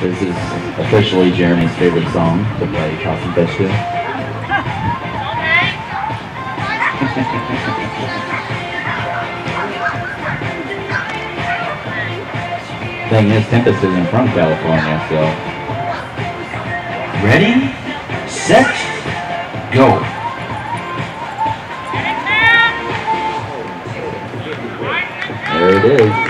This is officially Jeremy's favorite song to play toss and to. Thing is, Tempest isn't from California, so Ready, set, go. there it is.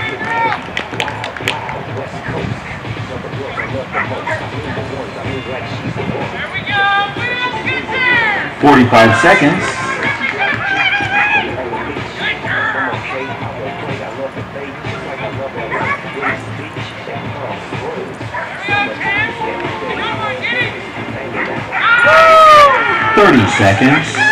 Forty-five seconds. Thirty seconds.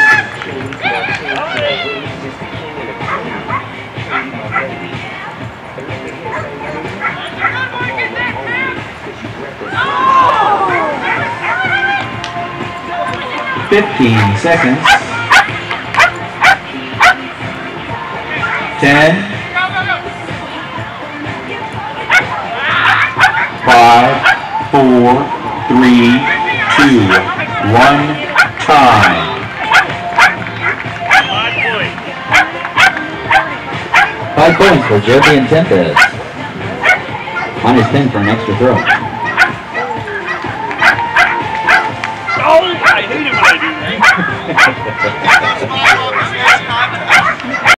Fifteen seconds. Ten. Five, four, three, two, one, time. Five points for Jeremy and Tempest. Minus 10 for an extra throw. Oh, I hate it when I do that.